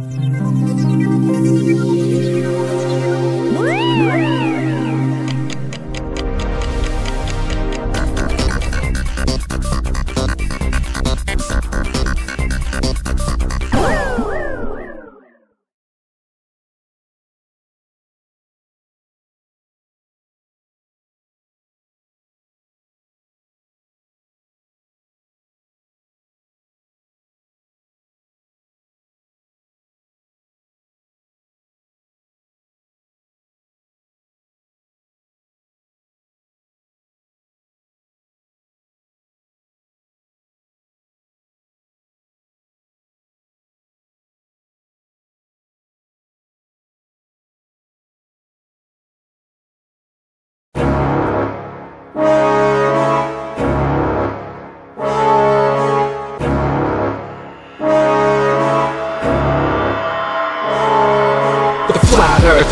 The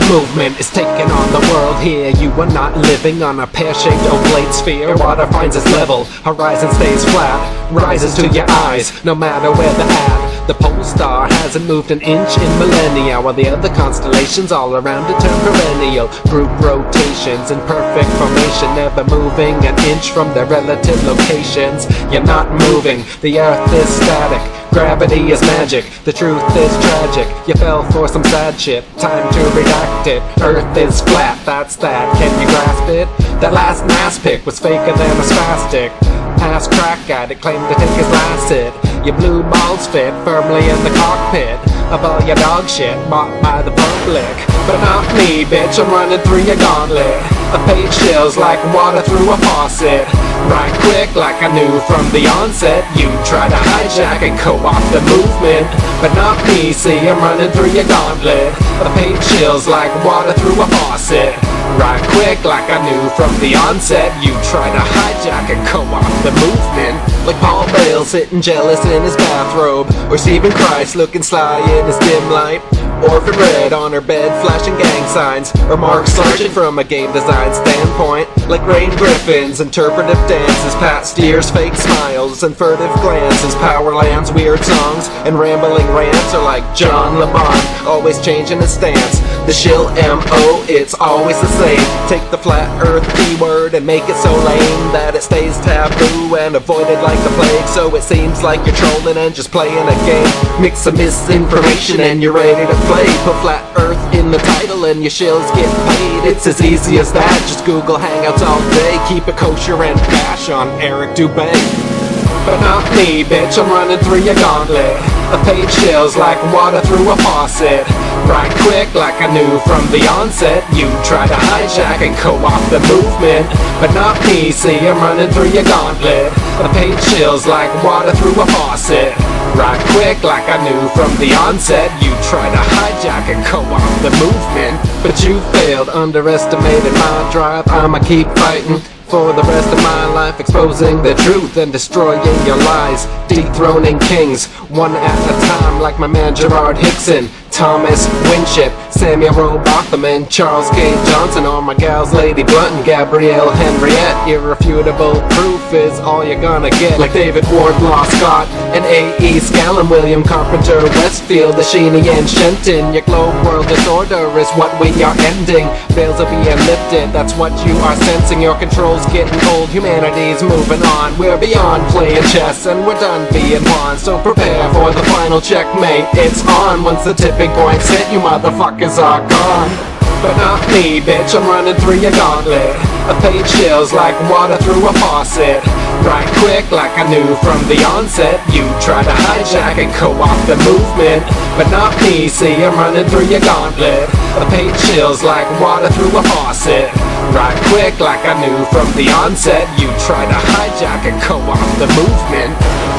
movement is taking on the world here. You are not living on a pear-shaped oblate sphere. Water finds its level, horizon stays flat, rises to your eyes, no matter where the at. Hasn't moved an inch in millennia, while the other constellations all around it turn perennial. Group rotations in perfect formation, never moving an inch from their relative locations. You're not moving, the earth is static. Gravity is magic, the truth is tragic. You fell for some sad shit, time to redact it. Earth is flat, that's that, can you grasp it? That last mass pick was faker than a spastic. Ass crack addict claimed to take his last hit. Your blue balls fit firmly in the cockpit of all your dog shit bought by the public. But not me, bitch, I'm running through your gauntlet. A page chills like water through a faucet. Right quick, like I knew from the onset. You try to hijack and co-opt the movement. But not me, see, I'm running through your gauntlet. A page chills like water through a faucet. Right quick, like I knew from the onset. You try to hijack and co-opt the movement. Like Paul sitting jealous in his bathrobe. Or Stephen Christ looking sly in his dim light. Orphan Red on her bed flashing gang signs. Or Mark Sargent from a game design standpoint. Like Rain Griffin's interpretive dances, Pat Steere's fake smiles and furtive glances. Powerland's weird songs and rambling rants are like John LeBon, always changing his stance. The shill MO, it's always the same. Take the flat earth keyword and make it so lame that it stays taboo and avoided like the plague. So it seems like you're trolling and just playing a game. Mix some misinformation and you're ready to play. Put flat earth in the title and your shills get paid. It's as easy as that. Just Google Hangouts all day. Keep it kosher and bash on Eric Dubay. But not me, bitch, I'm running through your gauntlet. A page chills like water through a faucet. Right quick, like I knew from the onset. You try to hijack and co-opt the movement. But not me, see, I'm running through your gauntlet. A page chills like water through a faucet. Right quick, like I knew from the onset. You try to hijack and co-opt the movement. But you failed, underestimated my drive. I'ma keep fighting for the rest of my life exposing the truth and destroying your lies dethroning kings one at a time like my man Gerard Hickson Thomas Winship Samuel Rowbotham and Charles K. Johnson or my gals Lady Blount and Gabrielle Henriette irrefutable proof is all you're gonna get like David Ward, Wardlaw Scott and A.E. Scallon William Carpenter Westfield Ashini and Shenton your globe world disorder is what we are ending veils are being lifted that's what you are sensing your controls getting old, humanity's moving on. We're beyond playing chess and we're done being pawns. So prepare for the final checkmate. It's on once the tipping point's hit, you motherfuckers are gone. But not me, bitch, I'm running through your gauntlet. A page chills like water through a faucet. Right quick, like I knew from the onset. You try to hijack and co-opt the movement. But not me, see, I'm running through your gauntlet. The page chills like water through a faucet. Right quick, like I knew from the onset. You try to hijack and co-opt the movement.